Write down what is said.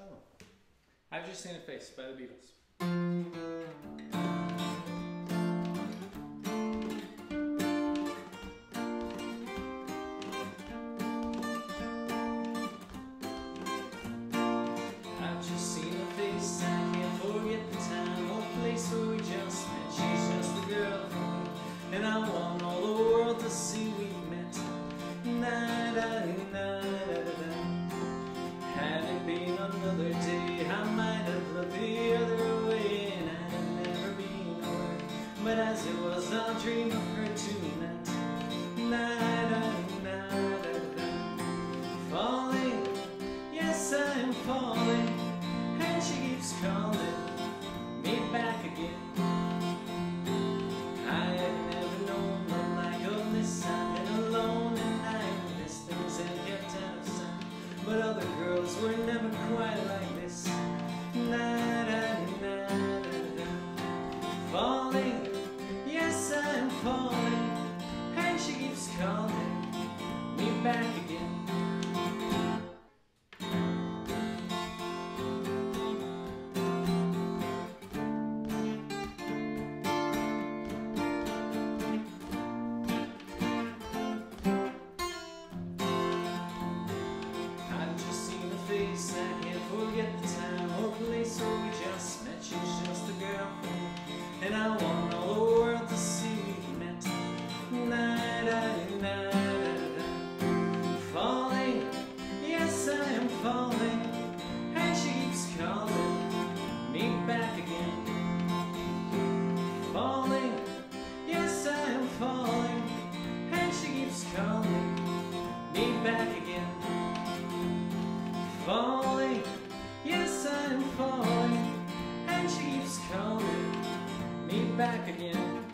So, I've just seen a face by the Beatles. I've just seen her face, I can't forget the time or place where we just met. I'll dream of her tonight. Na da na da da. Falling, yes I am falling, and she keeps calling me back again. I had never known love like all this. I've been alone and I've missed things and kept out of sight. But other girls were never quite like this. Na face, I can't forget the time oh, or place where we just met. She's just a girl and I want all the world to see we met. Na da na da da. Falling, yes I am falling, back again.